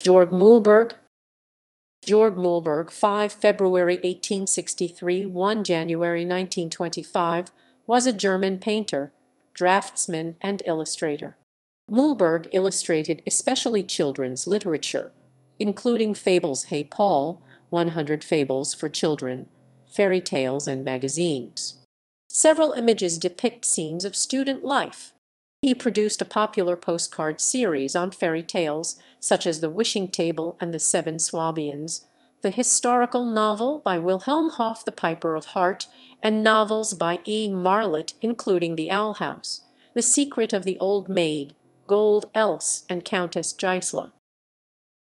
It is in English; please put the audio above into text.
Georg Mühlberg Georg Mühlberg (5 February 1863 1 January 1925) was a German painter, draughtsman, and illustrator. Mühlberg illustrated especially children's literature, including Fables Hey Paul (100 Fables for Children), fairy tales, and magazines. Several images depict scenes of student life. He produced a popular postcard series on fairy tales, such as The Wishing Table and The Seven Swabians, the historical novel by Wilhelm Hauff The Piper of Hardt, and novels by E. Marlitt, including The Owl House, The Secret of the Old Maid, Gold Else, and Countess Gisela.